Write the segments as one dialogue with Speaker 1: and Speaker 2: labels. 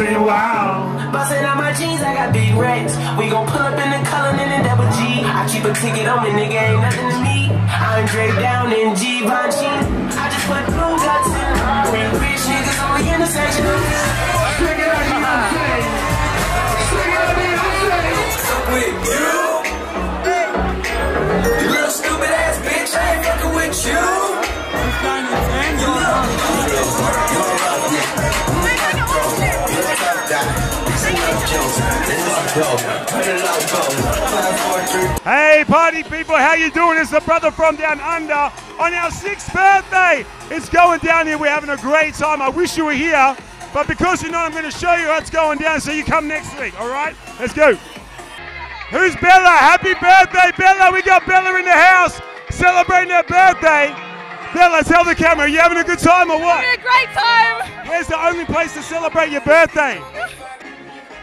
Speaker 1: say wow.
Speaker 2: Bustin' out my jeans, I got big racks. We gon' pull up in the color in the double G. I keep a ticket on me, nigga, ain't nothing to me. I'm Andre down in Givenchy. I just put blue guts in. Real rich niggas on the intersection.
Speaker 1: Check it out, Beyonce. Check it out, Beyonce.
Speaker 2: With. You
Speaker 3: Hey, party people, how you doing? It's the brother from down under on our sixth birthday. It's going down here. We're having a great time. I wish you were here, but because you're not, I'm going to show you what's going down. So you come next week. All right? Let's go. Who's Bella? Happy birthday, Bella! We got Bella in the house celebrating her birthday. Bella, tell the camera, are you having a good time or what?
Speaker 4: Having a great time.
Speaker 3: Where's the only place to celebrate your birthday?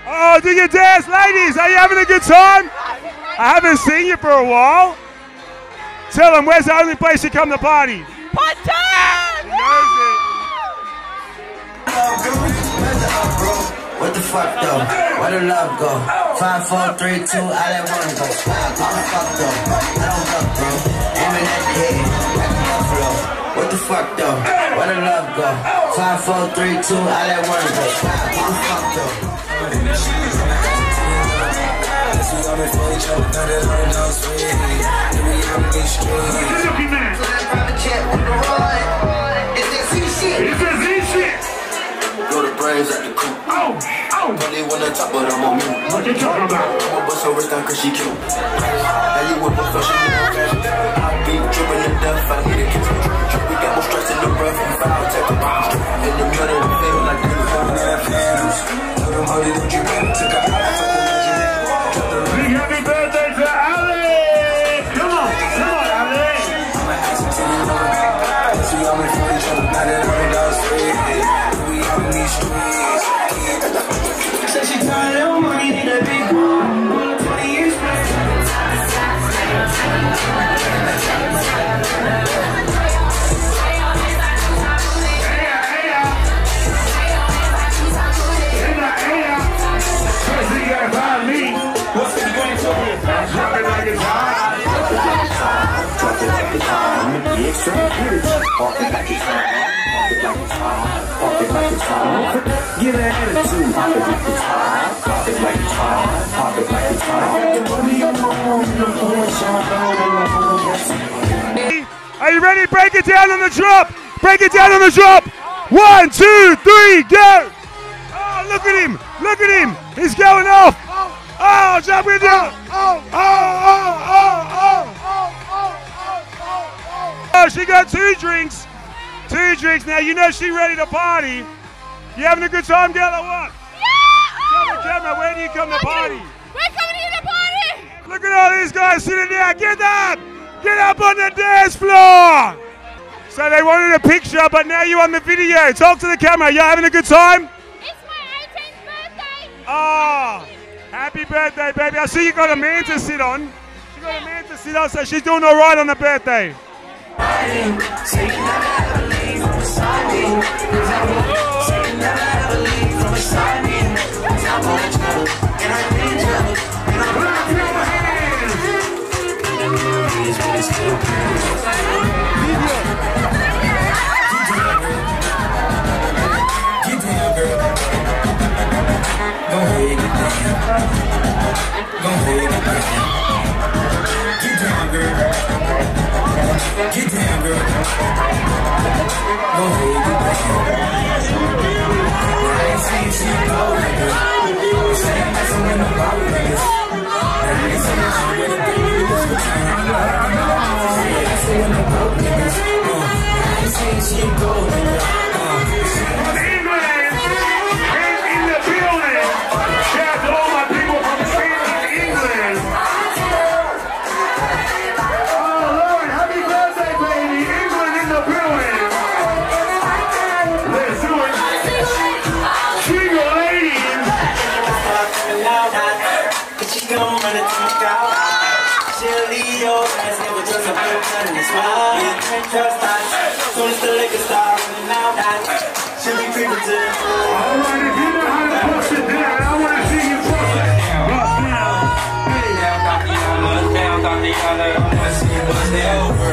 Speaker 3: Oh, do you dance, ladies? Are you having a good time? I haven't seen you for a while. Tell them where's the only place you come to party? It.
Speaker 5: What the fuck though? Where the love go? Five, four, three, two, I let one go. I'm the fuck though. I don't fuck, What the fuck though? Where the love go? Five, four, three, two, I let one go. Smile, I'm the fuck though.
Speaker 1: Suzuki man. It's
Speaker 6: They wanna talk, but I'm on mute.
Speaker 1: What you talking about?
Speaker 6: I'ma bust her wrist down cause she cute. Now you a professional. I be dripping to death, I need a kiss. We got more stress in the breath, we foul tech. In the middle, we feel like we were that fans. Tell them how they do
Speaker 2: the
Speaker 5: bitch. Park it like it's hot. Park it like it's hot. Park it like it's hot. Get an attitude. Park it like it's hot. Park it like it's hot. Park it like it's hot.
Speaker 3: Are you ready? Break it down on the drop. Break it down on the drop. One, two, three, go. Oh, look at him. Look at him. He's going off. Oh, oh jump with you. Oh, oh, oh, oh, oh. Oh, she got two drinks. Two drinks. Now, you know she ready to party. You having a good time, girl, or what? Tell the camera, where do you come to party?
Speaker 4: We're coming here to party.
Speaker 3: Look at all these guys sitting there. Get up! Get up on the dance floor! So they wanted a picture, but now you're on the video. Talk to the camera. You having a good time?
Speaker 4: It's my 18th birthday.
Speaker 3: Oh, happy birthday, baby. I see you got a man to sit on. She got a man to sit on, so she's doing all right on her birthday.
Speaker 1: Clap
Speaker 2: just a and a smile. You can't trust that. Soon as the liquor start running out, I should be creeping to the floor.
Speaker 1: It wanna see you
Speaker 6: bust it down. Bust down. Down, got the
Speaker 1: other, down, got the other. I wanna see bust it
Speaker 7: over.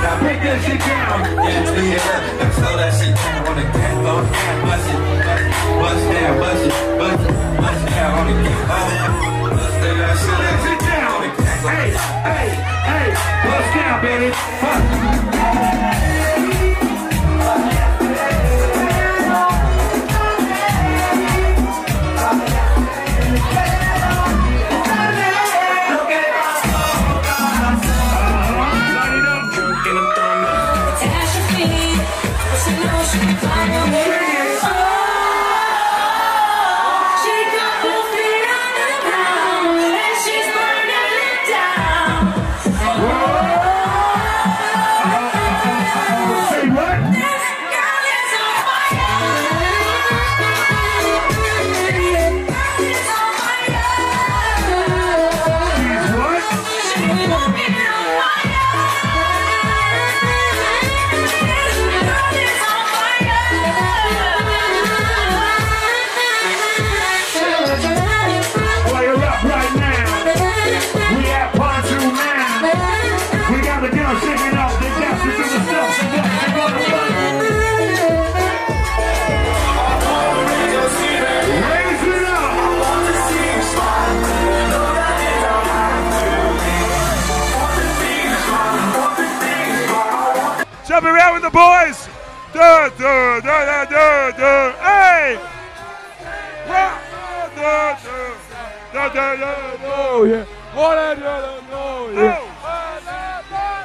Speaker 7: Now break that shit down.
Speaker 1: Yeah, yeah. Now slow that shit down. I wanna get it, bust it, bust it, bust it, bust it, bust it,
Speaker 3: bust down. I wanna get low, bust slow that shit down. Hey,
Speaker 8: hey, hey. Bust down, baby. Bust.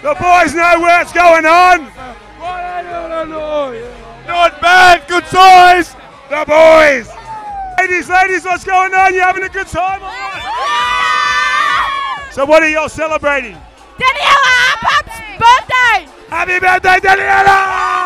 Speaker 3: The boys know what's going on.
Speaker 8: What I do, I know. Yeah.
Speaker 3: Not bad, good size. The boys. Ladies, ladies, what's going on? You having a good time? what? So what are y'all celebrating?
Speaker 4: Daniela Pop's birthday!
Speaker 3: Happy birthday, Daniela!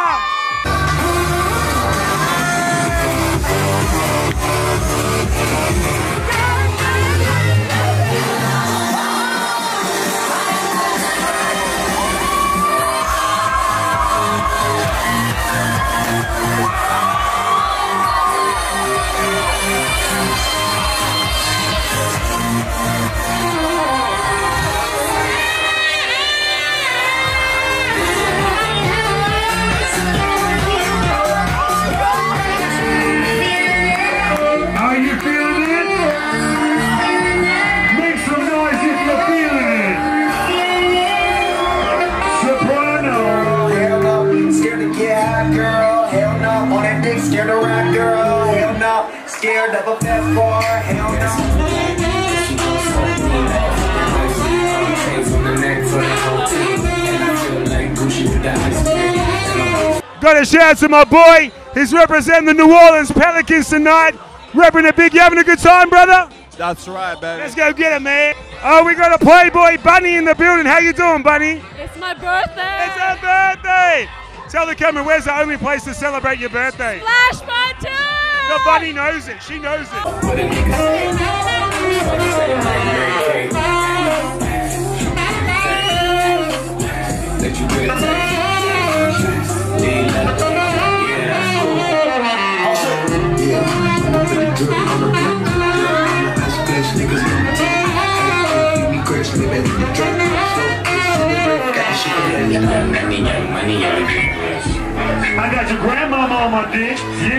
Speaker 5: Scared of a fast bar. Hell no.
Speaker 3: Got a shout out to my boy. He's representing the New Orleans Pelicans tonight. Repping the big. You having a good time, brother?
Speaker 8: That's right, baby.
Speaker 3: Let's go get it, man. Oh, we got a Playboy Bunny in the building. How you doing, Bunny?
Speaker 4: It's my birthday!
Speaker 3: It's her birthday. Tell the camera, where's the only place to celebrate your birthday?
Speaker 4: Splash Pontoon!
Speaker 3: The bunny knows it. She knows it.
Speaker 1: I got your grandmama on my dick. Yeah.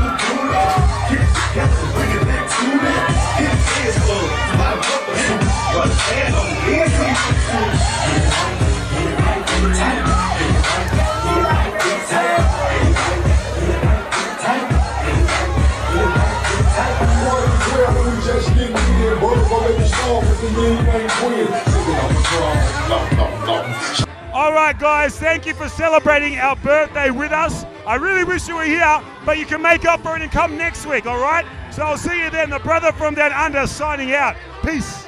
Speaker 3: All right, guys, thank you for celebrating our birthday with us. I really wish you were here, but you can make up for it and come next week, all right? So I'll see you then. The brother from down under signing out. Peace.